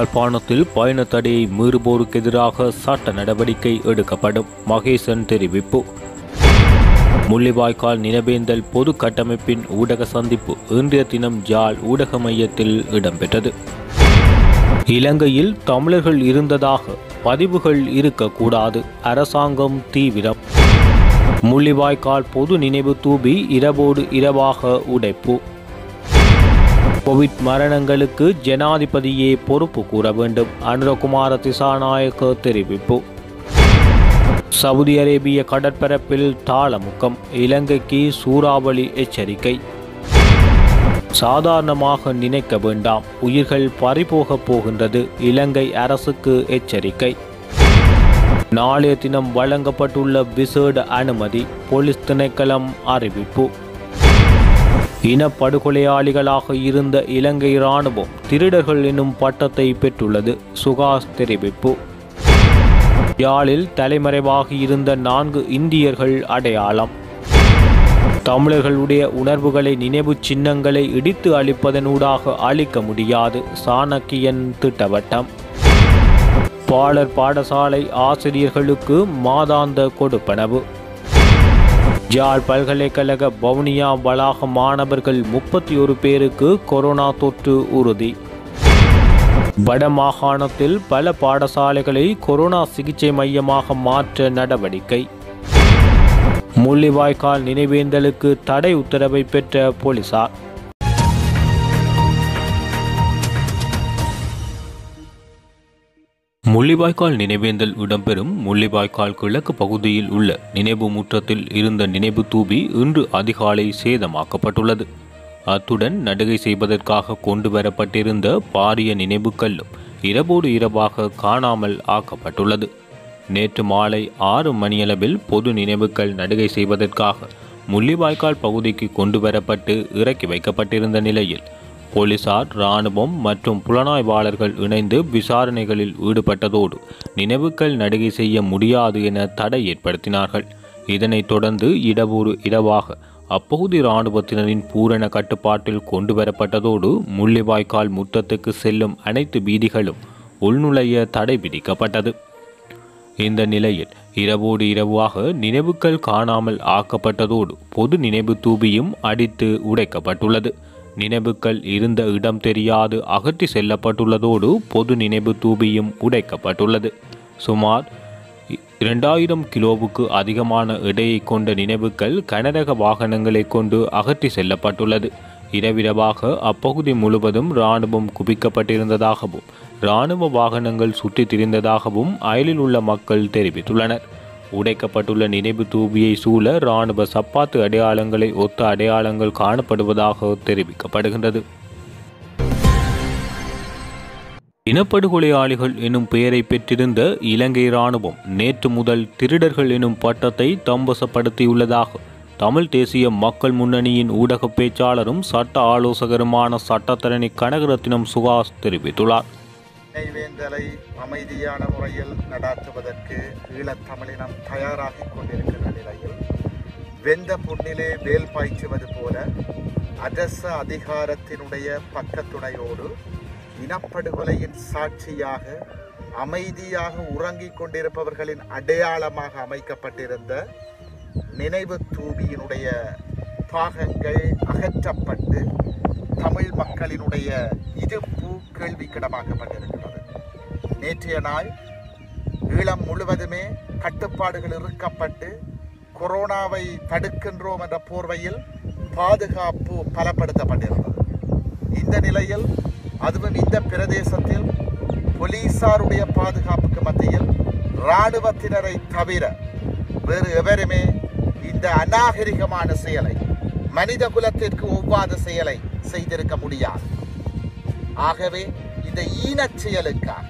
யாழ்ப்பாணத்தில் பயண தடையை மீறுபோருக்கு எதிராக சட்ட நடவடிக்கை எடுக்கப்படும். மகேசன் தெரிவிப்பு. முள்ளிவாய்க்கால் நினைவேந்தல் பொது கட்டமைப்பின் ஊடக சந்திப்பு இன்றைய தினம் ஜாழ் ஊடக மையத்தில் இடம்பெற்றது. இலங்கையில் தமிழர்கள் இருந்ததாக பதிவுகள் இருக்கக்கூடாது. அரசாங்கம் தீவிரம். முள்ளிவாய்க்கால் பொது நினைவு தூபி இரவோடு இரவாக உடைப்பு. கோவிட் மரணங்களுக்கு ஜனாதிபதியே பொறுப்பு கூற வேண்டும். அனுரகுமார திசாநாயக்க தெரிவிப்பு. சவுதி அரேபிய கடற்பரப்பில் தாளமுக்கம். இலங்கைக்கு சூறாவளி எச்சரிக்கை. சாதாரணமாக நினைக்க வேண்டாம். உயிர்கள் பறிபோகப் போகின்றது. இலங்கை அரசுக்கு எச்சரிக்கை. நாளைய தினம் வழங்கப்பட்டுள்ள விசேட அனுமதி. போலீஸ் திணைக்களம் அறிவிப்பு. இனப்படுகொலையாளிகளாக இருந்த இலங்கை இராணுவம் திருடர்கள் என்னும் பட்டத்தை பெற்றுள்ளது. சுகாஸ் தெரிவிப்பு. யாழில் தலைமறைவாக இருந்த நான்கு இந்தியர்கள் அடையாளம். தமிழர்களுடைய உணர்வுகளை நினைவு சின்னங்களை இடித்து அளிப்பதனூடாக அளிக்க முடியாது. சாணக்கியன் திட்டவட்டம். பாலர் பாடசாலை ஆசிரியர்களுக்கு மாதாந்த கொடுப்பனவு. ஜாழ் பல்கலைக்கழக வவுனியா வளாக மாணவர்கள் முப்பத்தி ஒரு பேருக்கு கொரோனா தொற்று உறுதி. வடமாகாணத்தில் பல பாடசாலைகளை கொரோனா சிகிச்சை மையமாக மாற்ற நடவடிக்கை. முள்ளிவாய்க்கால் நினைவேந்தலுக்கு தடை உத்தரவை பெற்ற போலீசார். முள்ளிவாய்க்கால் நினைவேந்தல் இடம்பெறும் முள்ளிவாய்க்கால் கிழக்கு பகுதியில் உள்ள நினைவு முற்றத்தில் இருந்த நினைவு தூபி இன்று அதிகாலை சேதமாக்கப்பட்டுள்ளது. அத்துடன் நடுகை செய்வதற்காக கொண்டு வரப்பட்டிருந்த பாரிய நினைவுக்கல்லும் இரவோடு இரவாக காணாமல் ஆக்கப்பட்டுள்ளது. நேற்று மாலை ஆறு மணியளவில் பொது நினைவுகள் நடுகை செய்வதற்காக முள்ளிவாய்க்கால் பகுதிக்கு கொண்டு வரப்பட்டு இறக்கி வைக்கப்பட்டிருந்த நிலையில் போலீசார் இராணுவம் மற்றும் புலனாய்வாளர்கள் இணைந்து விசாரணைகளில் ஈடுபட்டதோடு நினைவுகள் நடுகை செய்ய முடியாது என தடை ஏற்படுத்தினார்கள். இதனைத் தொடர்ந்து இடவூறு இடவாக அப்பகுதி இராணுவத்தினரின் பூரண கட்டுப்பாட்டில் கொண்டு வரப்பட்டதோடு முள்ளிவாய்க்கால் முற்றத்துக்கு செல்லும் அனைத்து வீதிகளும் உள்நுழைய தடை விதிக்கப்பட்டது. இந்த நிலையில் இரவோடு இரவாக நினைவுகள் காணாமல் ஆக்கப்பட்டதோடு பொது நினைவு தூபியும் அடித்து உடைக்கப்பட்டுள்ளது. நினைவுகள் இருந்த இடம் தெரியாது. அகற்றி செல்லப்பட்டுள்ளதோடு பொது நினைவு தூபியும் உடைக்கப்பட்டுள்ளது. சுமார் இரண்டாயிரம் கிலோவுக்கு அதிகமான எடையை கொண்ட நினைவுகள் கனரக வாகனங்களை கொண்டு அகற்றி செல்லப்பட்டுள்ளது. இரவிரவாக அப்பகுதி முழுவதும் இராணுவம் குவிக்கப்பட்டிருந்ததாகவும் இராணுவ வாகனங்கள் சுற்றித் திரிந்ததாகவும் அயலில் உள்ள மக்கள் தெரிவித்துள்ளனர். உடைக்கப்பட்டுள்ள நினைவு தூபியை சூழ இராணுவ சப்பாத்து அடையாளங்களை ஒத்த அடையாளங்கள் காணப்படுவதாக தெரிவிக்கப்படுகின்றது. இனப்படுகொலையாளிகள் எனும் பெயரை பெற்றிருந்த இலங்கை இராணுவம் நேற்று முதல் திருடர்கள் எனும் பட்டத்தை தம்பசப்படுத்தியுள்ளதாக தமிழ் தேசிய மக்கள் முன்னணியின் ஊடக பேச்சாளரும் சட்ட ஆலோசகருமான சட்டத்தரணி கனகரத்தினம் சுகாஸ் தெரிவித்துள்ளார். நினைவேந்தலை அமைதியான முறையில் நடாத்துவதற்கு ஈழத்தமிழினம் தயாராகிக் கொண்டிருக்கிற நிலையில் வெந்த புண்ணிலே வேல் பாய்ச்சுவது போல அரச அதிகாரத்தினுடைய பக்கத்துணையோடு இனப்படுகொலையின் சாட்சியாக அமைதியாக உறங்கிக் கொண்டிருப்பவர்களின் அடையாளமாக அமைக்கப்பட்டிருந்த நினைவு தூபியினுடைய பாகங்கள் அகற்றப்பட்டு தமிழ் மக்களினுடைய இருப்பு கேள்விக்கிடமாக்கப்பட்டிருக்கிறது. நேற்றைய நாள் ஈழம் முழுவதுமே கட்டுப்பாடுகள் இறுக்கப்பட்டு கொரோனாவை தடுக்கின்றோம் என்ற போர்வையில் பாதுகாப்பு பலப்படுத்தப்பட்டிருந்தது. இந்த நிலையில் அதுவும் இந்த பிரதேசத்தில் போலீசாருடைய பாதுகாப்புக்கு மத்தியில் இராணுவத்தினரை தவிர வேறு எவருமே இந்த அநாகரிகமான செயலை மனித குலத்திற்கு ஒவ்வாத செயலை செய்திருக்க முடியாது. ஆகவே இந்த ஈனச் செயலுக்காக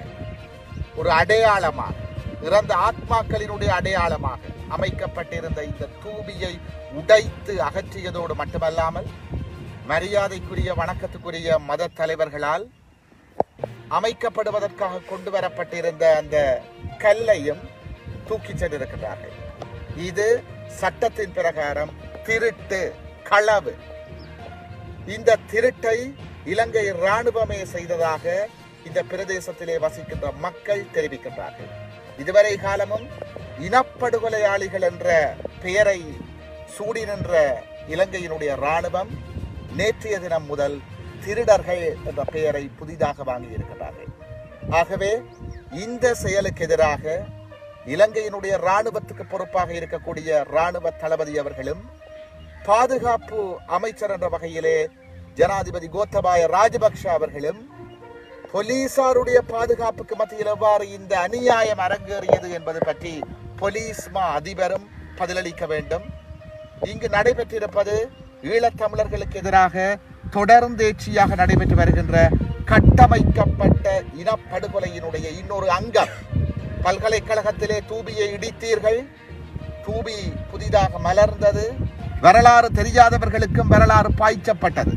ஒரு அடையாளமாக இறந்த ஆத்மாக்களினுடைய அடையாளமாக அமைக்கப்பட்டிருந்த இந்த தூபியை உடைத்து அகற்றியதோடு மட்டுமல்லாமல் மரியாதைக்குரிய வணக்கத்துக்குரிய மத தலைவர்களால் அமைக்கப்படுவதற்காக கொண்டு வரப்பட்டிருந்த அந்த கல்லையும் தூக்கிச் சென்றிருக்கிறார்கள் இது சட்டத்தின் பிரகாரம் திருட்டு களவு. இந்த திருட்டை இலங்கை இராணுவமே செய்ததாக இந்த பிரதேசத்திலே வசிக்கின்ற மக்கள் தெரிவிக்கின்றார்கள். இதுவரை காலமும் இனப்படுகொலையாளிகள் என்ற பெயரை சூடி நின்ற இலங்கையினுடைய இராணுவம் நேற்றைய தினம் முதல் திருடர்கள் என்ற பெயரை புதிதாக வாங்கியிருக்கிறார்கள் ஆகவே இந்த செயலுக்கு எதிராக இலங்கையினுடைய இராணுவத்துக்கு பொறுப்பாக இருக்கக்கூடிய இராணுவ தளபதி அவர்களும் பாதுகாப்பு அமைச்சர் என்ற வகையிலே ஜனாதிபதி கோத்தபாய ராஜபக்ஷ அவர்களும் போலீசாருடைய பாதுகாப்புக்கு மத்தியில் எவ்வாறு இந்த அநியாயம் அரங்கேறியது என்பது பற்றி போலீஸ் மா அதிபரும் பதிலளிக்க வேண்டும். இங்கு நடைபெற்றிருப்பது ஈழத்தமிழர்களுக்கு எதிராக தொடர்ந்தேச்சியாக நடைபெற்று வருகின்ற கட்டமைக்கப்பட்ட இனப்படுகொலையினுடைய இன்னொரு அங்கம். பல்கலைக்கழகத்திலே தூபியை இடித்தீர்கள். தூபி புதிதாக மலர்ந்தது. வரலாறு தெரியாதவர்களுக்கும் வரலாறு பாய்ச்சப்பட்டது.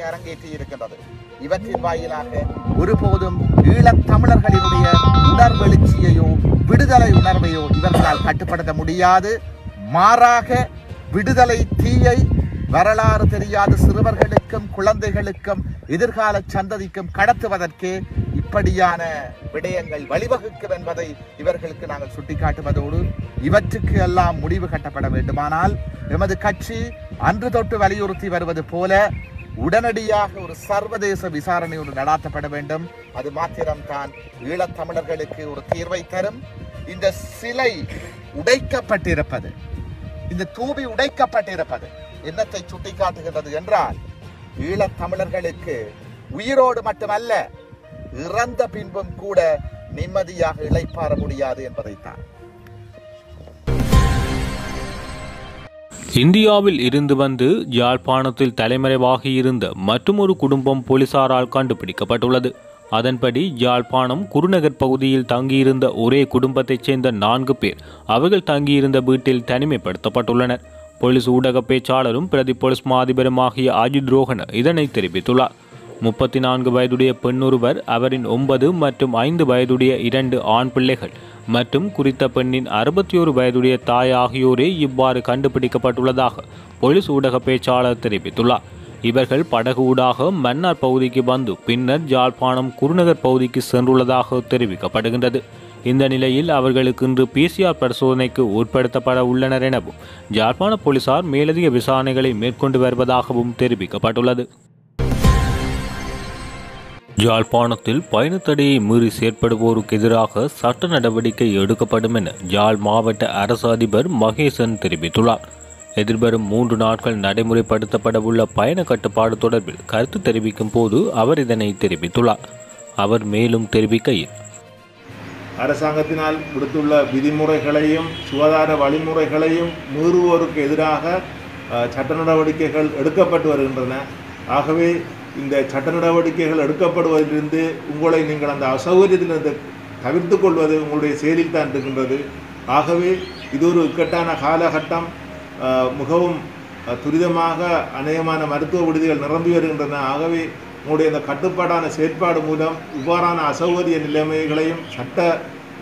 இன்றைக்கு அரங்கேற்றி இருக்கின்றது இவற்றின் வாயிலாக ஒருபோதும் ஈழத் தமிழர்களினுடைய உணர்வெழுச்சியையோ விடுதலை உணர்வையோ இவர்களால் கட்டுப்படுத்த முடியாது. மாறாக விடுதலை தீயை வரலாறு தெரியாத சிறுவர்களுக்கும் குழந்தைகளுக்கும் எதிர்கால சந்ததிக்கும் கடத்துவதற்கே இப்படியான விடயங்கள் வழிவகுக்கும் என்பதை இவர்களுக்கு நாங்கள் சுட்டிக்காட்டுவதோடு இவற்றுக்கு எல்லாம் முடிவு கட்டப்பட வேண்டுமானால் எமது கட்சி அன்று தொட்டு வலியுறுத்தி வருவது போல உடனடியாக ஒரு சர்வதேச விசாரணை ஒன்று நடாத்தப்பட வேண்டும். அது மாத்திரம்தான் ஈழத்தமிழர்களுக்கு ஒரு தீர்வை தரும். இந்த சிலை உடைக்கப்பட்டிருப்பது இந்த தூபி உடைக்கப்பட்டிருப்பது என்னத்தை சுட்டிக்காட்டுகின்றது என்றால் ஈழத்தமிழர்களுக்கு உயிரோடு மட்டுமல்ல இறந்த பின்பும் கூட நிம்மதியாக இளைப்பாற முடியாது என்பதைத்தான். இந்தியாவில் இருந்து வந்து யாழ்ப்பாணத்தில் தலைமறைவாகி இருந்த மற்றொரு குடும்பம் போலீசாரால் கண்டுபிடிக்கப்பட்டுள்ளது. அதன்படி யாழ்ப்பாணம் குருநகர் பகுதியில் தங்கியிருந்த ஒரே குடும்பத்தைச் சேர்ந்த நான்கு பேர் அவர்கள் தங்கியிருந்த வீட்டில் தனிமைப்படுத்தப்பட்டுள்ளனர். போலீஸ் ஊடக பேச்சாளரும் பிரதி போலீஸ் மாதிபருமாகிய அஜித் ரோஹன இதனை தெரிவித்துள்ளார். முப்பத்தி நான்கு வயதுடைய பெண்ணொருவர் அவரின் ஒன்பது மற்றும் ஐந்து வயதுடைய இரண்டு ஆண் பிள்ளைகள் மற்றும் குறித்த பெண்ணின் அறுபத்தி ஒரு வயதுடைய தாய் ஆகியோரே இவ்வாறு கண்டுபிடிக்கப்பட்டுள்ளதாக போலீஸ் ஊடக பேச்சாளர் தெரிவித்துள்ளார். இவர்கள் படகு ஊடாக மன்னார் பகுதிக்கு வந்து பின்னர் ஜாழ்ப்பாணம் குருநகர் பகுதிக்கு சென்றுள்ளதாக தெரிவிக்கப்படுகின்றது. இந்த நிலையில் அவர்களுக்கு இன்று பிசிஆர் பரிசோதனைக்கு உட்படுத்தப்பட உள்ளனர் எனவும் ஜாழ்ப்பாண போலீசார் மேலதிக விசாரணைகளை மேற்கொண்டு வருவதாகவும் தெரிவிக்கப்பட்டுள்ளது. யாழ்ப்பாணத்தில் பயணத்தடையை மீறி செயற்படுவோருக்கு எதிராக சட்ட நடவடிக்கை எடுக்கப்படும் என யாழ் மாவட்ட அரசு அதிபர் மகேசன் தெரிவித்துள்ளார். எதிர்வரும் மூன்று நாட்கள் நடைமுறைப்படுத்தப்படவுள்ள பயண கட்டுப்பாடு தொடர்பில் கருத்து தெரிவிக்கும் போது அவர் இதனை தெரிவித்துள்ளார். அவர் மேலும் தெரிவிக்கையில் அரசாங்கத்தினால் விடுத்துள்ள விதிமுறைகளையும் சுகாதார வழிமுறைகளையும் மீறுவோருக்கு எதிராக சட்ட நடவடிக்கைகள் எடுக்கப்பட்டு வருகின்றன. ஆகவே இந்த சட்ட நடவடிக்கைகள் எடுக்கப்படுவதிலிருந்து உங்களை நீங்கள் அந்த அசௌகரியத்திலிருந்து தவிர்த்து கொள்வது உங்களுடைய செயலில் தான் இருக்கின்றது. ஆகவே இது ஒரு இக்கட்டான காலகட்டம். மிகவும் துரிதமாக அநேகமான மருத்துவ விடுதிகள் நிரம்பி வருகின்றன. ஆகவே உங்களுடைய இந்த கட்டுப்பாடான செயற்பாடு மூலம் இவ்வாறான அசௌகரிய நிலைமைகளையும் சட்ட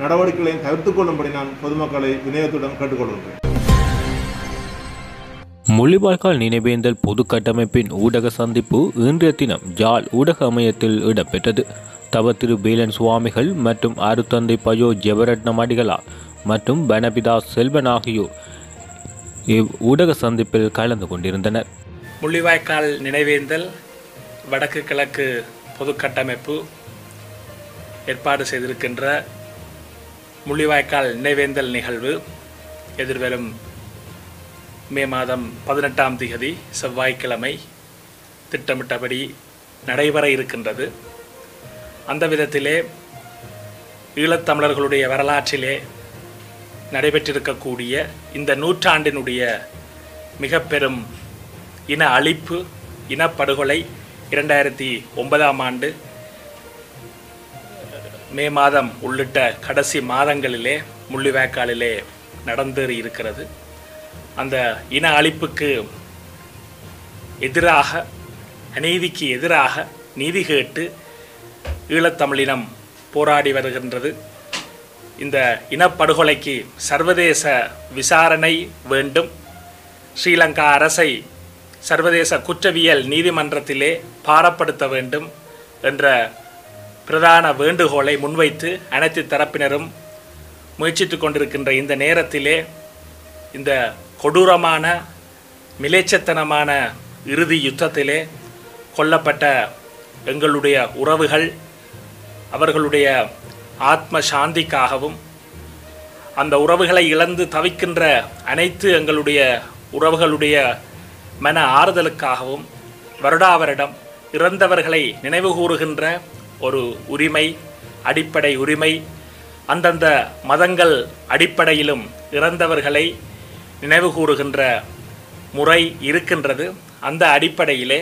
நடவடிக்கைகளையும் தவிர்த்து கொள்ளும்படி நான் பொதுமக்களை வினயத்துடன் கேட்டுக்கொள்கின்றேன். முள்ளிவாய்க்கால் நினைவேந்தல் பொது கட்டமைப்பின் ஊடக சந்திப்பு இன்றைய தினம் ஜாழ் ஊடக அமையத்தில் இடம்பெற்றது. தவ திரு பீலன் சுவாமிகள் மற்றும் அருத்தந்தை பயோ ஜெவரட்னம் அடிகளார் மற்றும் பனபிதா செல்வன் ஆகியோர் இவ் ஊடக சந்திப்பில் கலந்து கொண்டிருந்தனர். முள்ளிவாய்க்கால் நினைவேந்தல் வடக்கு கிழக்கு பொது கட்டமைப்பு ஏற்பாடு செய்திருக்கின்ற முள்ளிவாய்க்கால் நினைவேந்தல் நிகழ்வு எதிர்வரும் மே மாதம் பதினெட்டாம் திகதி செவ்வாய்க்கிழமை திட்டமிட்டபடி நடைபெற இருக்கின்றது. அந்த விதத்திலே ஈழத்தமிழர்களுடைய வரலாற்றிலே நடைபெற்றிருக்கக்கூடிய இந்த நூற்றாண்டினுடைய மிக பெரும் இன அழிப்பு இனப்படுகொலை இரண்டாயிரத்தி ஒன்பதாம் ஆண்டு மே மாதம் உள்ளிட்ட கடைசி மாதங்களிலே முள்ளிவாய்க்காலிலே நடந்தேறி இருக்கிறது அந்த இன அழிப்புக்கு எதிராக அநீதிக்கு எதிராக நீதி கேட்டு ஈழத்தமிழினம் போராடி வருகின்றது. இந்த இனப்படுகொலைக்கு சர்வதேச விசாரணை வேண்டும். ஸ்ரீலங்கா அரசை சர்வதேச குற்றவியல் நீதிமன்றத்திலே பாரப்படுத்த வேண்டும் என்ற பிரதான வேண்டுகோளை முன்வைத்து அனைத்து தரப்பினரும் முயற்சித்து கொண்டிருக்கின்ற இந்த நேரத்திலே இந்த கொடூரமான மிலேச்சத்தனமான இறுதி யுத்தத்திலே கொல்லப்பட்ட எங்களுடைய உறவுகள் அவர்களுடைய ஆத்ம சாந்திக்காகவும் அந்த உறவுகளை இழந்து தவிக்கின்ற அனைத்து எங்களுடைய உறவுகளுடைய மன ஆறுதலுக்காகவும் வருடா வருடம் இறந்தவர்களை நினைவுகூறுகின்ற ஒரு உரிமை அடிப்படை உரிமை அந்தந்த மதங்கள் அடிப்படையிலும் இறந்தவர்களை நினைவு கூறுகின்ற முறை இருக்கின்றது. அந்த அடிப்படையிலே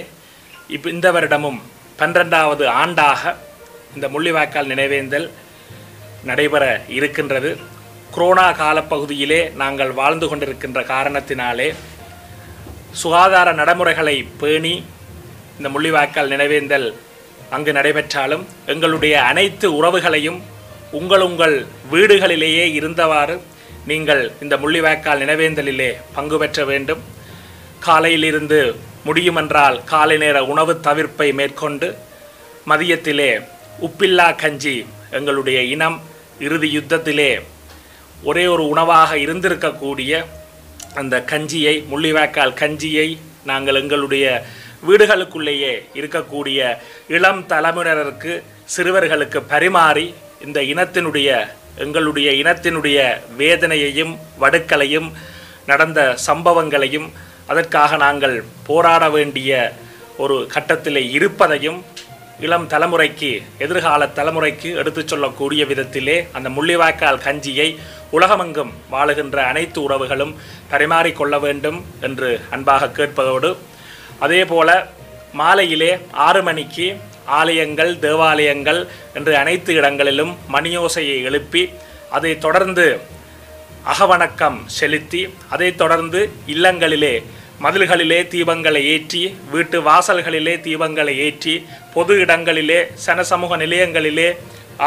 இப்போ இந்த வருடமும் பன்னிரெண்டாவது ஆண்டாக இந்த முள்ளிவாய்க்கால் நினைவேந்தல் நடைபெற இருக்கின்றது. கொரோனா காலப்பகுதியிலே நாங்கள் வாழ்ந்து கொண்டிருக்கின்ற காரணத்தினாலே சுகாதார நடைமுறைகளை பேணி இந்த முள்ளிவாய்க்கால் நினைவேந்தல் அங்கு நடைபெற்றாலும் எங்களுடைய அனைத்து உறவுகளையும் உங்கள் உங்கள் வீடுகளிலேயே இருந்தவாறு நீங்கள் இந்த முள்ளிவாய்க்கால் நினைவேந்தலிலே பங்கு பெற்ற வேண்டும். காலையிலிருந்து முடியுமென்றால் காலை நேர உணவு தவிர்ப்பை மேற்கொண்டு மதியத்திலே உப்பில்லா கஞ்சி எங்களுடைய இனம் இறுதி யுத்தத்திலே ஒரே ஒரு உணவாக இருந்திருக்கக்கூடிய அந்த கஞ்சியை முள்ளிவாய்க்கால் கஞ்சியை நாங்கள் எங்களுடைய வீடுகளுக்குள்ளேயே இருக்கக்கூடிய இளம் தலைமுறையினருக்கு சிறுவர்களுக்கு பரிமாறி இந்த இனத்தினுடைய எங்களுடைய இனத்தினுடைய வேதனையையும் வடுக்களையும் நடந்த சம்பவங்களையும் அதற்காக நாங்கள் போராட வேண்டிய ஒரு கட்டத்தில் இருப்பதையும் இளம் தலைமுறைக்கு எதிர்கால தலைமுறைக்கு எடுத்துச் சொல்லக்கூடிய விதத்திலே அந்த முள்ளிவாய்க்கால் கஞ்சியை உலகமெங்கும் வாழுகின்ற அனைத்து உறவுகளும் பரிமாறிக்கொள்ள வேண்டும் என்று அன்பாக கேட்பதோடு அதே போல மாலையிலே ஆறு மணிக்கு ஆலயங்கள் தேவாலயங்கள் என்று அனைத்து இடங்களிலும் மணியோசையை எழுப்பி அதை தொடர்ந்து அகவணக்கம் செலுத்தி அதைத் தொடர்ந்து இல்லங்களிலே மதில்களிலே தீபங்களை ஏற்றி வீட்டு வாசல்களிலே தீபங்களை ஏற்றி பொது இடங்களிலே சனசமூக நிலையங்களிலே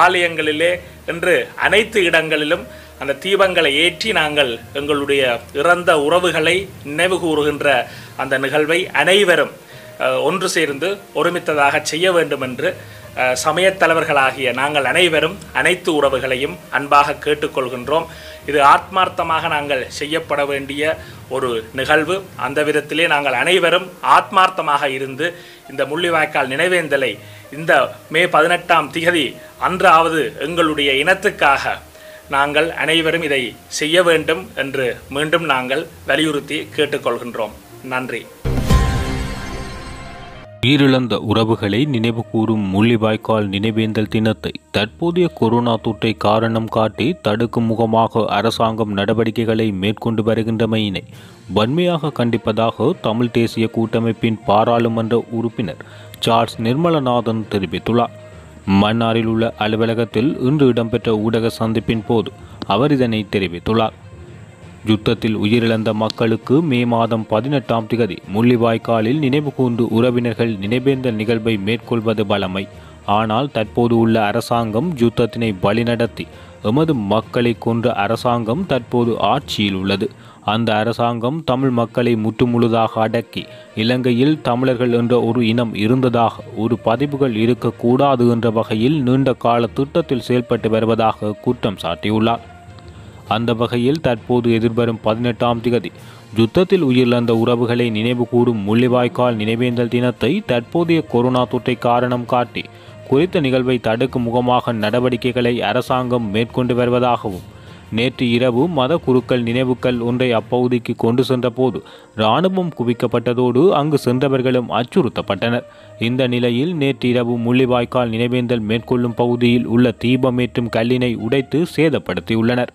ஆலயங்களிலே என்று அனைத்து இடங்களிலும் அந்த தீபங்களை ஏற்றி நாங்கள் எங்களுடைய இறந்த உறவுகளை நினைவு கூறுகின்ற அந்த நிகழ்வை அனைவரும் ஒன்று சேர்ந்து ஒருமித்ததாக செய்ய வேண்டும் என்று சமயத் தலைவர்களாகிய நாங்கள் அனைவரும் அனைத்து உறவுகளையும் அன்பாக கேட்டுக்கொள்கின்றோம். இது ஆத்மார்த்தமாக நாங்கள் செய்யப்பட வேண்டிய ஒரு நிகழ்வு. அந்த விதத்திலே நாங்கள் அனைவரும் ஆத்மார்த்தமாக இருந்து இந்த முள்ளிவாய்க்கால் நினைவேந்தலை இந்த மே பதினெட்டாம் திகதி அன்றாவது எங்களுடைய இனத்துக்காக நாங்கள் அனைவரும் இதை செய்ய வேண்டும் என்று மீண்டும் நாங்கள் வலியுறுத்தி கேட்டுக்கொள்கின்றோம். நன்றி. உயிரிழந்த உறவுகளை நினைவு கூறும் முள்ளிவாய்க்கால் நினைவேந்தல் தினத்தை தற்போதைய கொரோனா தொற்றை காரணம் காட்டி தடுக்கும் முகமாக அரசாங்கம் நடவடிக்கைகளை மேற்கொண்டு வருகின்றமையினை வன்மையாக கண்டிப்பதாக தமிழ் தேசிய கூட்டமைப்பின் பாராளுமன்ற உறுப்பினர் சார்ல்ஸ் நிர்மலநாதன் தெரிவித்துள்ளார். மன்னாரில் உள்ள அலுவலகத்தில் இன்று இடம்பெற்ற ஊடக சந்திப்பின் போது அவர் இதனை தெரிவித்துள்ளார். யுத்தத்தில் உயிரிழந்த மக்களுக்கு மே மாதம் பதினெட்டாம் திகதி முள்ளிவாய்க்காலில் நினைவு கூர்ந்து உறவினர்கள் நினைவேந்த நிகழ்வை மேற்கொள்வது வழமை ஆனால் தற்போது உள்ள அரசாங்கம் யுத்தத்தினை வழிநடத்தி எமது மக்களை கொன்ற அரசாங்கம் தற்போது ஆட்சியில் உள்ளது. அந்த அரசாங்கம் தமிழ் மக்களை முற்றுமுழுதாக அடக்கி இலங்கையில் தமிழர்கள் என்ற ஒரு இனம் இருந்ததாக ஒரு பதிவுகள் இருக்கக்கூடாது என்ற வகையில் நீண்ட கால திட்டத்தில் செயல்பட்டு வருவதாக குற்றம் சாட்டியுள்ளார். அந்த வகையில் தற்போது எதிர்வரும் பதினெட்டாம் திகதி யுத்தத்தில் உயிரிழந்த உறவுகளை நினைவு கூறும் முள்ளிவாய்க்கால் நினைவேந்தல் தினத்தை தற்போதைய கொரோனா தொற்றை காரணம் காட்டி குறித்த நிகழ்வை தடுக்கும் முகமாக நடவடிக்கைகளை அரசாங்கம் மேற்கொண்டு வருவதாகவும் நேற்று இரவு மத குருக்கள் நினைவுக்கள் ஒன்றை அப்பகுதிக்கு கொண்டு சென்றபோது இராணுவம் குவிக்கப்பட்டதோடு அங்கு சென்றவர்களும் அச்சுறுத்தப்பட்டனர். இந்த நிலையில் நேற்று இரவு முள்ளிவாய்க்கால் நினைவேந்தல் மேற்கொள்ளும் பகுதியில் உள்ள தீபமேற்றும் கல்லினை உடைத்து சேதப்படுத்தியுள்ளனர்.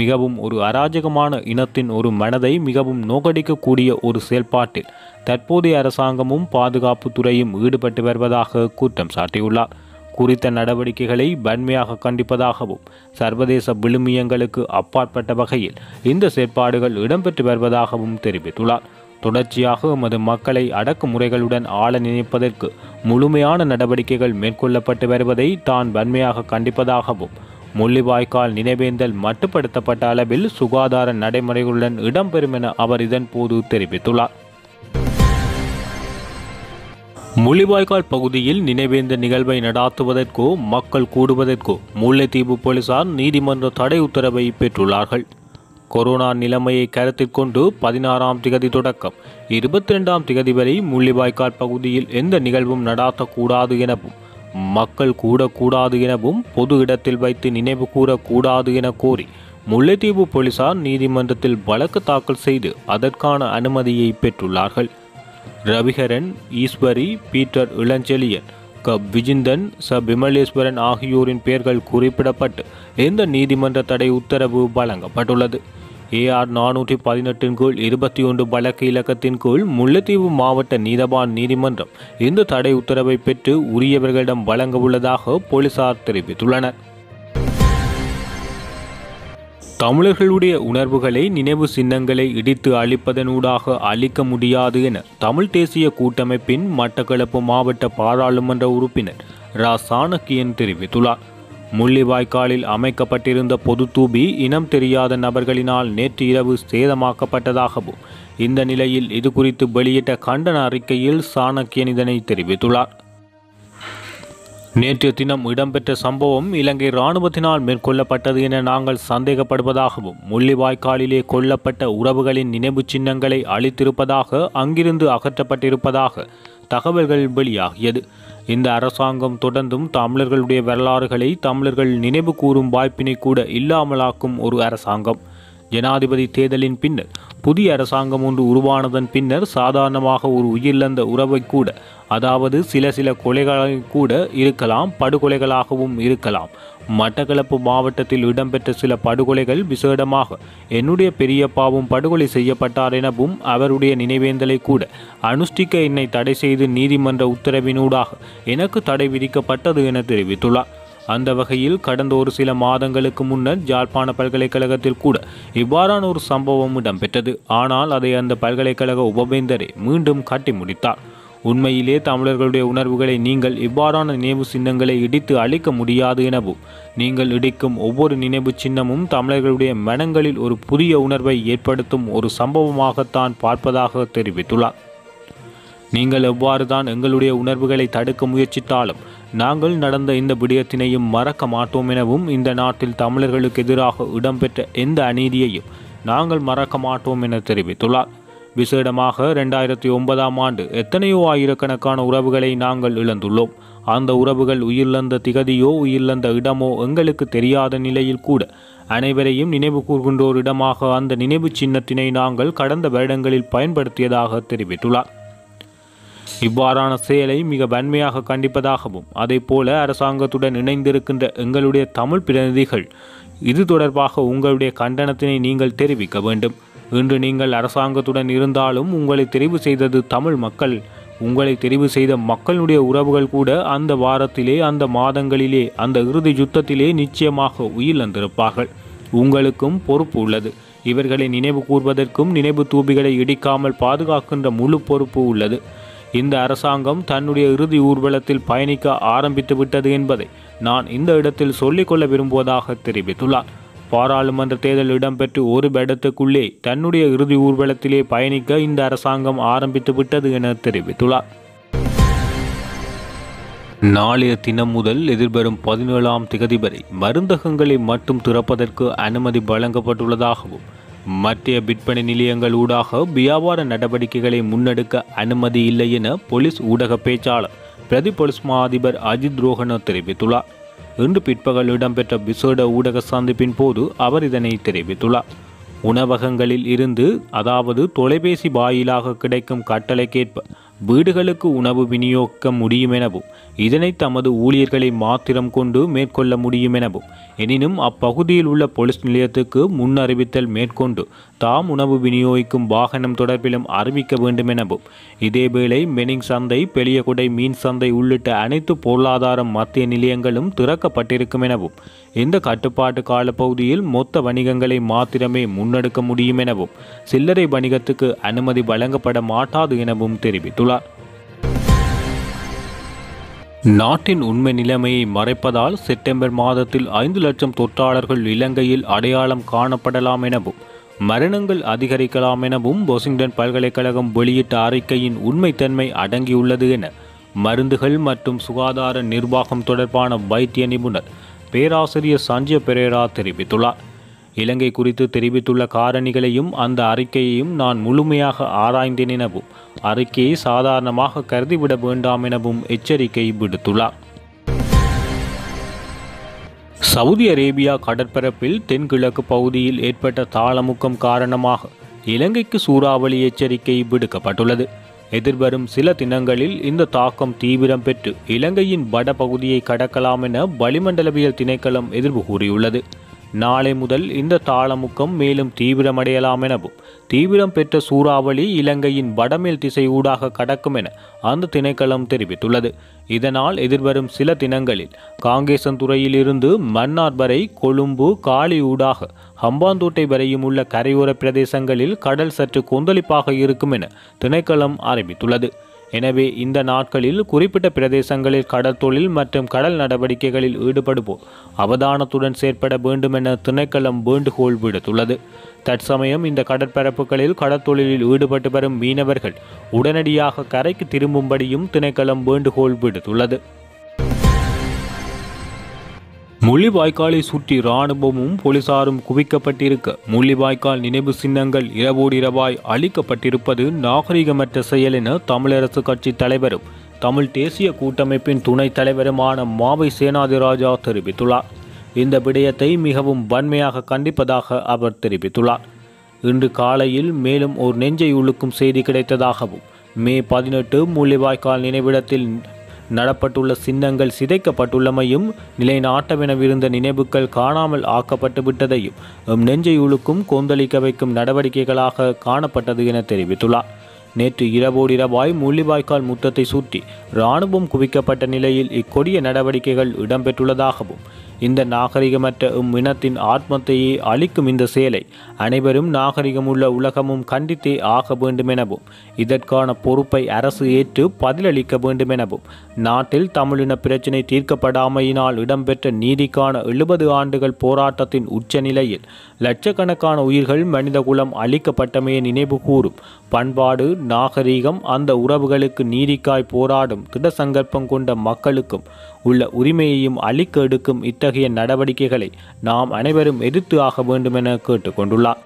மிகவும் ஒரு அராஜகமான இனத்தின் ஒரு மனதை மிகவும் நோக்கடிக்கக்கூடிய ஒரு செயல்பாட்டில் தற்போதைய அரசாங்கமும் பாதுகாப்பு துறையும் ஈடுபட்டு வருவதாக குற்றம் சாட்டியுள்ளார். குறித்த நடவடிக்கைகளை வன்மையாக கண்டிப்பதாகவும் சர்வதேச விழுமியங்களுக்கு அப்பாற்பட்ட வகையில் இந்த செயற்பாடுகள் இடம்பெற்று வருவதாகவும் தெரிவித்துள்ளார். தொடர்ச்சியாக எமது மக்களை அடக்குமுறைகளுடன் ஆள நினைப்பதற்கு முழுமையான நடவடிக்கைகள் மேற்கொள்ளப்பட்டு வருவதை தான் வன்மையாக கண்டிப்பதாகவும் முள்ளிவாய்க்கால் நினைவேந்தல் மட்டுப்படுத்தப்பட்ட அளவில் சுகாதார நடைமுறைகளுடன் இடம்பெறும் என அவர் இதன்போது தெரிவித்துள்ளார். முள்ளிவாய்க்கால் பகுதியில் நினைவேந்த நிகழ்வை நடாத்துவதற்கோ மக்கள் கூடுவதற்கோ முல்லைத்தீவு போலீசார் நீதிமன்ற தடை உத்தரவை பெற்றுள்ளார்கள். கொரோனா நிலைமையை கருத்தில் கொண்டு பதினாறாம் திகதி தொடக்கம் இருபத்தி ரெண்டாம் திகதி வரை முள்ளிவாய்க்கால் பகுதியில் எந்த நிகழ்வும் நடாத்தக்கூடாது எனவும் மக்கள் கூடக்கூடாது எனவும் பொது இடத்தில் வைத்து நினைவு கூறக்கூடாது என கோரி முல்லைத்தீவு போலீசார் நீதிமன்றத்தில் வழக்கு தாக்கல் செய்து அதற்கான அனுமதியை பெற்றுள்ளார்கள். ரவிகரன் ஈஸ்வரி பீட்டர் இளஞ்செழியன் க. விஜிந்தன் ச. விமலேஸ்வரன் ஆகியோரின் பெயர்கள் குறிப்பிடப்பட்டு இந்த நீதிமன்ற தடை உத்தரவு வழங்கப்பட்டுள்ளது. ஏஆர் நானூற்றி பதினெட்டின் கீழ் இருபத்தி ஒன்று வழக்கு இலக்கத்தின் கீழ் முல்லைத்தீவு மாவட்ட நீதவான் நீதிமன்றம் இந்த தடை உத்தரவை பெற்று உரியவர்களிடம் வழங்க உள்ளதாக போலீசார் தெரிவித்துள்ளனர். தமிழர்களுடைய உணர்வுகளை நினைவு சின்னங்களை இடித்து அழிப்பதனூடாக அழிக்க முடியாது என தமிழ் தேசிய கூட்டமைப்பின் மட்டக்களப்பு மாவட்ட பாராளுமன்ற உறுப்பினர் ரா சாணக்கியன் தெரிவித்துள்ளார். முள்ளிவாய்க்காலில் அமைக்கப்பட்டிருந்த பொது தூபி இனம் தெரியாத நபர்களினால் நேற்று இரவு சேதமாக்கப்பட்டதாகவும் இந்த நிலையில் இது குறித்து வெளியிட்ட கண்டன அறிக்கையில் சாணக்கியன் இதனை தெரிவித்துள்ளார். நேற்று தினம் இடம்பெற்ற சம்பவம் இலங்கை இராணுவத்தினால் மேற்கொள்ளப்பட்டது என நாங்கள் சந்தேகப்படுவதாகவும் முள்ளிவாய்க்காலிலே கொல்லப்பட்ட உறவுகளின் நினைவுச் சின்னங்களை அளித்திருப்பதாக அங்கிருந்து அகற்றப்பட்டிருப்பதாக தகவல்கள் வெளியாகியது. இந்த அரசாங்கம் தொடர்ந்தும் தமிழர்களுடைய வரலாறுகளை தமிழர்கள் நினைவு கூறும் வாய்ப்பினை கூட இல்லாமலாக்கும் ஒரு அரசாங்கம். ஜனாதிபதி தேர்தலின் பின்னர் புதிய அரசாங்கம் ஒன்று உருவானதன் பின்னர் சாதாரணமாக ஒரு உயிரிழந்த உறவை கூட அதாவது சில சில கொலைகளாக கூட இருக்கலாம் படுகொலைகளாகவும் இருக்கலாம். மட்டக்களப்பு மாவட்டத்தில் இடம்பெற்ற சில படுகொலைகள் விசேடமாக. என்னுடைய பெரியப்பாவும் படுகொலை செய்யப்பட்டார் எனவும் அவருடைய நினைவேந்தலை கூட. அனுஷ்டிக்க என்னை தடை செய்து நீதிமன்ற உத்தரவினூடாக. எனக்கு தடை விதிக்கப்பட்டது என தெரிவித்துள்ளார். அந்த வகையில் கடந்த ஒரு சில மாதங்களுக்கு முன்னர் ஜாழ்ப்பாண பல்கலைக்கழகத்தில் கூட இவ்வாறான ஒரு சம்பவம் இடம்பெற்றது. ஆனால் அதை அந்த பல்கலைக்கழக உபவேந்தரே மீண்டும் காட்டி முடித்தார். உண்மையிலே தமிழர்களுடைய உணர்வுகளை நீங்கள் இவ்வாறான நினைவு சின்னங்களை இடித்து அழிக்க முடியாது எனவும் நீங்கள் இடிக்கும் ஒவ்வொரு நினைவு சின்னமும் தமிழர்களுடைய மனங்களில் ஒரு புதிய உணர்வை ஏற்படுத்தும் ஒரு சம்பவமாகத்தான் பார்ப்பதாக தெரிவித்துள்ளார். நீங்கள் எவ்வாறு தான் எங்களுடைய உணர்வுகளை தடுக்க முயற்சித்தாலும் நாங்கள் நடந்த இந்த விடயத்தினையும் மறக்க மாட்டோம் எனவும் இந்த நாட்டில் தமிழர்களுக்கு எதிராக இடம்பெற்ற எந்த அநீதியையும் நாங்கள் மறக்க மாட்டோம் என தெரிவித்துள்ளார். விசேடமாக ரெண்டாயிரத்தி ஒன்பதாம் ஆண்டு எத்தனையோ ஆயிரக்கணக்கான உறவுகளை நாங்கள் இழந்துள்ளோம். அந்த உறவுகள் உயிரிழந்த திகதியோ உயிரிழந்த இடமோ எங்களுக்கு தெரியாத நிலையில் கூட அனைவரையும் நினைவு கூர்கின்றோர் இடமாக அந்த நினைவு சின்னத்தினை நாங்கள் கடந்த வருடங்களில் பயன்படுத்தியதாக தெரிவித்துள்ளார். இவ்வாறான செயலை மிக வன்மையாக கண்டிப்பதாகவும் அதேபோல அரசாங்கத்துடன் இணைந்திருக்கின்ற எங்களுடைய தமிழ் பிரதிநிதிகள் இது தொடர்பாக உங்களுடைய கண்டனத்தினை நீங்கள் தெரிவிக்க வேண்டும். இன்று நீங்கள் அரசாங்கத்துடன் இருந்தாலும் உங்களை தெரிவு செய்தது தமிழ் மக்கள். உங்களை தெரிவு செய்த மக்களுடைய உறவுகள் கூட அந்த வாரத்திலே அந்த மாதங்களிலே அந்த இறுதி யுத்தத்திலே நிச்சயமாக உயிரிழந்திருப்பார்கள். உங்களுக்கும் பொறுப்பு உள்ளது. இவர்களை நினைவு கூர்வதற்கும் நினைவு தூபிகளை இடிக்காமல் பாதுகாக்கின்ற முழு பொறுப்பு உள்ளது. இந்த அரசாங்கம் தன்னுடைய இறுதி ஊர்வலத்தில் பயணிக்க ஆரம்பித்து விட்டது என்பதை நான் இந்த இடத்தில் சொல்லிக்கொள்ள விரும்புவதாக தெரிவித்துள்ளார். பாராளுமன்ற தேர்தல் இடம்பெற்று ஒரு பேடத்துக்குள்ளே தன்னுடைய இறுதி ஊர்வலத்திலே பயணிக்க இந்த அரசாங்கம் ஆரம்பித்து விட்டது என தெரிவித்துள்ளார். நாளைய தினம் முதல் எதிர்வரும் பதினேழாம் திகதி வரை மருந்தகங்களை மட்டும் திறப்பதற்கு அனுமதி வழங்கப்பட்டுள்ளதாகவும் மத்திய விற்பனை நிலையங்கள் ஊடாக வியாபார நடவடிக்கைகளை முன்னெடுக்க அனுமதி இல்லை என போலீஸ் ஊடக பேச்சாளர் பிரதி போலீஸ் மா அதிபர் அஜித் ரோஹன தெரிவித்துள்ளார். இன்று பிற்பகல் இடம்பெற்ற விசேட ஊடக சந்திப்பின் போது அவர் இதனை தெரிவித்துள்ளார். உணவகங்களில் இருந்து அதாவது தொலைபேசி வாயிலாக கிடைக்கும் கட்டளைக்கேற்ப வீடுகளுக்கு உணவு விநியோகிக்க முடியும் எனவும் இதனை தமது ஊழியர்களை மாத்திரம் கொண்டு மேற்கொள்ள முடியும் எனவும் எனினும் அப்பகுதியில் உள்ள போலீஸ் நிலையத்துக்கு முன் அறிவித்தல் மேற்கொண்டு தாம் உணவு விநியோகிக்கும் வாகனம் தொடர்பிலும் அறிவிக்க வேண்டும் எனவும் இதேவேளை மெனிங் சந்தை பெரியகுடை மீன் சந்தை உள்ளிட்ட அனைத்து பொருளாதார மத்திய நிலையங்களும் திறக்கப்பட்டிருக்கும் எனவும் இந்த கட்டுப்பாட்டு காலப்பகுதியில் மொத்த வணிகங்களை மாத்திரமே முன்னெடுக்க முடியும் எனவும் சில்லறை வணிகத்துக்கு அனுமதி வழங்கப்பட மாட்டாது எனவும் தெரிவித்துள்ளார். நாட்டின் உண்மை நிலைமையை மறைப்பதால் செப்டம்பர் மாதத்தில் ஐந்து லட்சம் தொற்றாளர்கள் இலங்கையில் அடையாளம் காணப்படலாம் எனவும் மரணங்கள் அதிகரிக்கலாம் எனவும் வாஷிங்டன் பல்கலைக்கழகம் வெளியிட்ட அறிக்கையின் உண்மைத்தன்மை அடங்கியுள்ளது என மருந்துகள் மற்றும் சுகாதார நிர்வாகம் தொடர்பான வைத்திய நிபுணர் பேராசிரியர் சஞ்சய பெரேரா தெரிவித்துள்ளார். இலங்கை குறித்து தெரிவித்துள்ள காரணிகளையும் அந்த அறிக்கையையும் நான் முழுமையாக ஆராய்ந்தேன் எனவும் அறிக்கையை சாதாரணமாக கருதிவிட வேண்டாம் எனவும் எச்சரிக்கை விடுத்துள்ளார். சவுதி அரேபியா கடற்பரப்பில் தென்கிழக்கு பகுதியில் ஏற்பட்ட தாளமுக்கம் காரணமாக இலங்கைக்கு சூறாவளி எச்சரிக்கை விடுக்கப்பட்டுள்ளது. எதிர்வரும் சில தினங்களில் இந்த தாக்கம் தீவிரம் பெற்று இலங்கையின் வடபகுதியை கடக்கலாம் என வளிமண்டலவியல் திணைக்களம் எதிர்வு கூறியுள்ளது. நாளை முதல் இந்த தாளமுக்கம் மேலும் தீவிரமடையலாம் எனவும் தீவிரம் பெற்ற சூறாவளி இலங்கையின் வடமேல் திசை ஊடாக கடக்கும் என அந்த திணைக்களம் தெரிவித்துள்ளது. இதனால் எதிர்வரும் சில தினங்களில் காங்கேசன்துறையிலிருந்து மன்னார் வரை கொழும்பு காலி ஊடாக ஹம்பாந்தோட்டை வரையும் உள்ள கரையோர பிரதேசங்களில் கடல் சற்று கொந்தளிப்பாக இருக்கும் என திணைக்களம் அறிவித்துள்ளது. எனவே இந்த நாட்களில் குறிப்பிட்ட பிரதேசங்களில் கடல் தொழில் மற்றும் கடல் நடவடிக்கைகளில் ஈடுபடுவோர் அவதானத்துடன் செயற்பட வேண்டும் என திணைக்களம் வேண்டுகோள் விடுத்துள்ளது. தற்சமயம் இந்த கடற்பரப்புகளில் கடற்தொழிலில் ஈடுபட்டு வரும் மீனவர்கள் உடனடியாக கரைக்கு திரும்பும்படியும் திணைக்களம் வேண்டுகோள் விடுத்துள்ளது. முள்ளிவாய்க்காலை சுற்றி இராணுவமும் போலீசாரும் குவிக்கப்பட்டிருக்க முள்ளிவாய்க்கால் நினைவு சின்னங்கள் இரவோடு இரவாய் அளிக்கப்பட்டிருப்பது நாகரிகமற்ற செயல் என தமிழரசு கட்சி தலைவரும் தமிழ் தேசிய கூட்டமைப்பின் துணைத் தலைவருமான மாவை சேனாதிராஜா தெரிவித்துள்ளார். இந்த விடயத்தை மிகவும் வன்மையாக கண்டிப்பதாக அவர் தெரிவித்துள்ளார். இன்று காலையில் மேலும் ஒரு நெஞ்சை உழுக்கும் செய்தி கிடைத்ததாகவும் மே பதினெட்டு முள்ளிவாய்க்கால் நினைவிடத்தில் நடப்பட்டுள்ள சின்னங்கள் சிதைக்கப்பட்டுள்ளமையும் நிலைநாட்டவெனவிருந்த நினைவுகள் காணாமல் ஆக்கப்பட்டு விட்டதையும் எம் நெஞ்சை உழுக்கும் கொந்தளிக்க வைக்கும் நடவடிக்கைகளாக காணப்பட்டது என தெரிவித்துள்ளார். நேற்று இரவோடிரவாய் முள்ளிவாய்க்கால் முத்தத்தை சுற்றி இராணுவம் குவிக்கப்பட்ட நிலையில் இக்கொடிய நடவடிக்கைகள் இடம்பெற்றுள்ளதாகவும் இந்த நாகரிகமற்ற இம்மினத்தின் ஆத்மத்தையே அளிக்கும் இந்த செயலை அனைவரும் நாகரிகமுள்ள உலகமும் கண்டித்தே ஆக வேண்டும் எனவும் இதற்கான பொறுப்பை அரசு ஏற்று பதிலளிக்க வேண்டும் எனவும் நாட்டில் தமிழின பிரச்சினை தீர்க்கப்படாமையினால் இடம்பெற்ற நீதிக்கான எழுபது ஆண்டுகள் போராட்டத்தின் உச்சநிலையில் லட்சக்கணக்கான உயிர்கள் மனிதகுலம் அளிக்கப்பட்டமையை நினைவு கூறும் பண்பாடு நாகரீகம் அந்த உறவுகளுக்கு நீதிக்காய் போராடும் திட சங்கல்பம் கொண்ட மக்களுக்கும் உள்ள உரிமையையும் அழிக்க எடுக்கும் இத்தகைய நடவடிக்கைகளை நாம் அனைவரும் எதிர்த்து ஆக வேண்டுமென கேட்டுக்கொண்டுள்ளார்.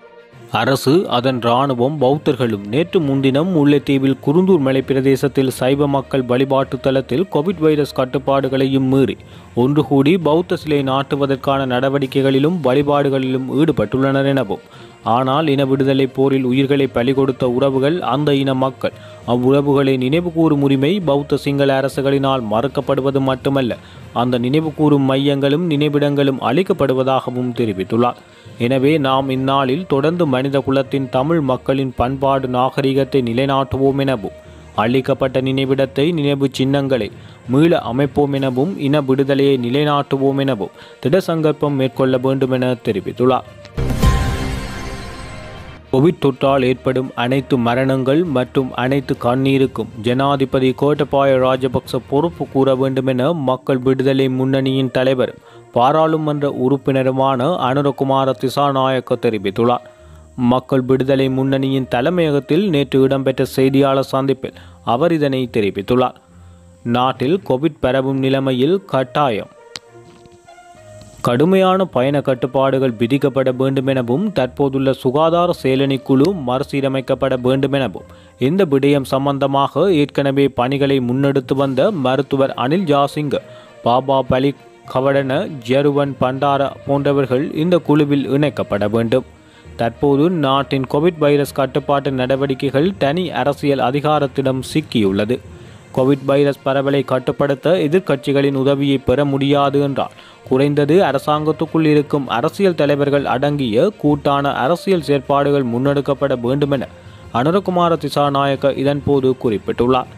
அரசு அதன் இராணுவம் பௌத்தர்களும் நேற்று முன்தினம் முல்லைத்தீவில் குருந்தூர் மலை பிரதேசத்தில் சைவ மக்கள் வழிபாட்டு தளத்தில் கோவிட் வைரஸ் கட்டுப்பாடுகளையும் மீறி ஒன்று கூடி பௌத்த சிலை நாட்டுவதற்கான நடவடிக்கைகளிலும் வழிபாடுகளிலும் ஈடுபட்டுள்ளனர் எனவும் ஆனால் இன விடுதலை போரில் உயிர்களை பலி கொடுத்த உறவுகள் அந்த இன மக்கள். அவ்வுறவுகளை நினைவுகூரும் உரிமை பௌத்த சிங்கள அரசுகளினால் மறுக்கப்படுவது மட்டுமல்ல அந்த நினைவுகூரும் மையங்களும் நினைவிடங்களும் அளிக்கப்படுவதாகவும் தெரிவித்துள்ளார். எனவே நாம் இந்நாளில் தொடர்ந்து மனித குலத்தின் தமிழ் மக்களின் பண்பாடு நாகரிகத்தை நிலைநாட்டுவோம் எனவும் அளிக்கப்பட்ட நினைவிடத்தை நினைவு சின்னங்களை மீள அமைப்போம் எனவும் இன விடுதலையை நிலைநாட்டுவோம் எனவும் திடசங்கல்பம் மேற்கொள்ள வேண்டும் என தெரிவித்துள்ளார். கோவிட் தொற்றால் ஏற்படும் அனைத்து மரணங்கள் மற்றும் அனைத்து கண்ணீருக்கும் ஜனாதிபதி கோட்டபாய ராஜபக்ச பொறுப்பு கூற வேண்டும் என மக்கள் விடுதலை முன்னணியின் தலைவர் பாராளுமன்ற உறுப்பினருமான அனுரகுமார திசாநாயக்க தெரிவித்துள்ளார். மக்கள் விடுதலை முன்னணியின் தலைமையகத்தில் நேற்று இடம்பெற்ற செய்தியாளர் சந்திப்பில் அவர் இதனை தெரிவித்துள்ளார். நாட்டில் கோவிட் பரவும் நிலைமையில் கட்டாயம் கடுமையான பயண கட்டுப்பாடுகள் விதிக்கப்பட வேண்டும் எனவும் தற்போதுள்ள சுகாதார செயலணிக்குழு மறுசீரமைக்கப்பட வேண்டும் எனவும் இந்த விடயம் சம்பந்தமாக ஏற்கனவே பணிகளை முன்னெடுத்து வந்த மருத்துவர் அனில் ஜாசிங் பாபா பலி கவடன ஜெருவன் பண்டார போன்றவர்கள் இந்த குழுவில் இணைக்கப்பட வேண்டும். தற்போது நாட்டின் கோவிட் வைரஸ் கட்டுப்பாட்டு நடவடிக்கைகள் தனி அரசியல் அதிகாரத்திடம் சிக்கியுள்ளது. கோவிட் வைரஸ் பரவலை கட்டுப்படுத்த எதிர்க்கட்சிகளின் உதவியை பெற முடியாது என்றால் குறைந்தது அரசாங்கத்துக்குள் இருக்கும் அரசியல் தலைவர்கள் அடங்கிய கூட்டான அரசியல் செயற்பாடுகள் முன்னெடுக்கப்பட வேண்டுமென அனுரகுமார திசாநாயக்க இதன்போது குறிப்பிட்டுள்ளார்.